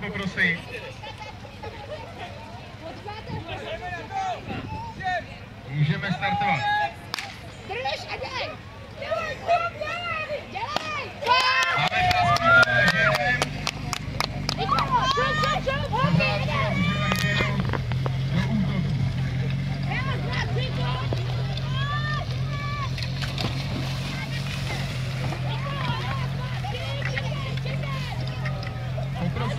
trošku poprosit. Můžeme startovat.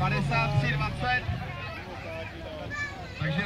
53, 20. Takže